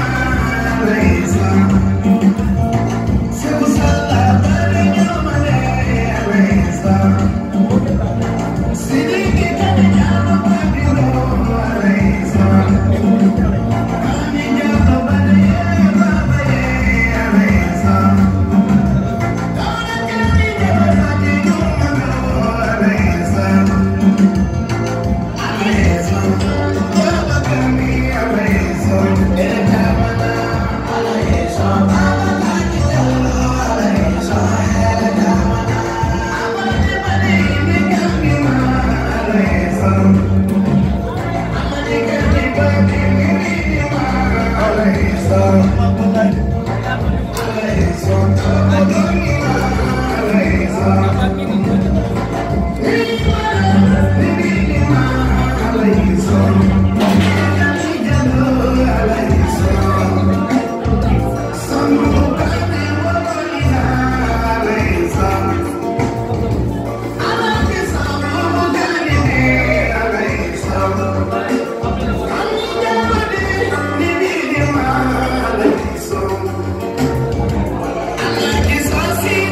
always love. Olha aí, está.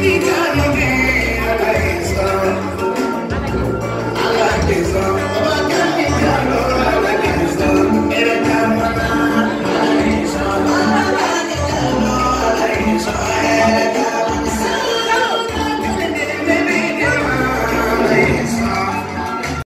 你可以